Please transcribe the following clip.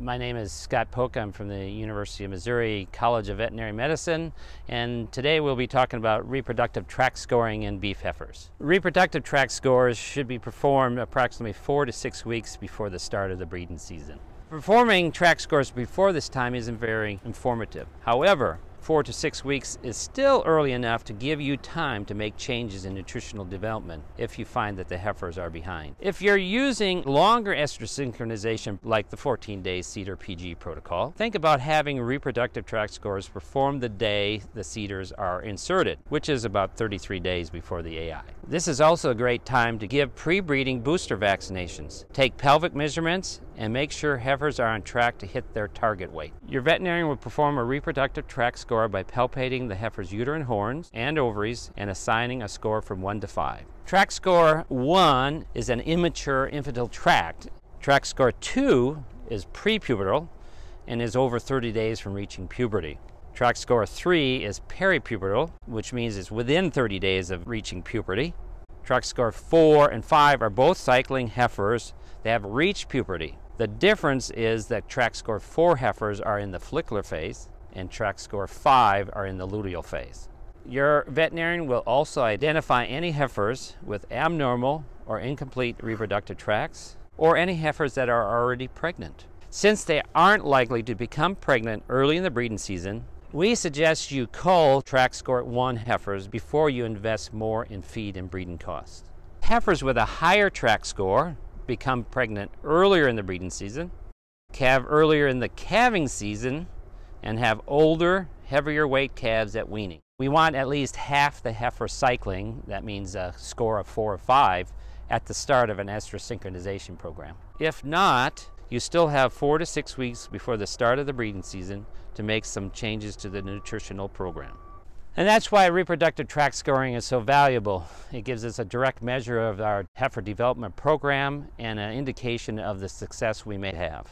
My name is Scott Poock. I'm from the University of Missouri College of Veterinary Medicine, and today we'll be talking about reproductive tract scoring in beef heifers. Reproductive tract scores should be performed approximately four to six weeks before the start of the breeding season. Performing tract scores before this time isn't very informative. However, four to six weeks is still early enough to give you time to make changes in nutritional development if you find that the heifers are behind. If you're using longer estrus synchronization like the 14 day CIDR PG protocol, think about having reproductive tract scores performed the day the CIDRs are inserted, which is about 33 days before the AI. This is also a great time to give pre-breeding booster vaccinations. Take pelvic measurements and make sure heifers are on track to hit their target weight. Your veterinarian will perform a reproductive tract score by palpating the heifer's uterine horns and ovaries and assigning a score from 1 to 5. Tract score 1 is an immature infantile tract. Tract score 2 is prepubertal and is over 30 days from reaching puberty. Tract score 3 is peripubertal, which means it's within 30 days of reaching puberty. Tract score 4 and 5 are both cycling heifers that have reached puberty. The difference is that tract score 4 heifers are in the follicular phase and tract score 5 are in the luteal phase. Your veterinarian will also identify any heifers with abnormal or incomplete reproductive tracts or any heifers that are already pregnant. Since they aren't likely to become pregnant early in the breeding season, we suggest you cull tract score 1 heifers before you invest more in feed and breeding costs. Heifers with a higher tract score become pregnant earlier in the breeding season, calve earlier in the calving season, and have older, heavier weight calves at weaning. We want at least half the heifer cycling, that means a score of 4 or 5, at the start of an estrus synchronization program. If not, you still have four to six weeks before the start of the breeding season to make some changes to the nutritional program. And that's why reproductive tract scoring is so valuable. It gives us a direct measure of our heifer development program and an indication of the success we may have.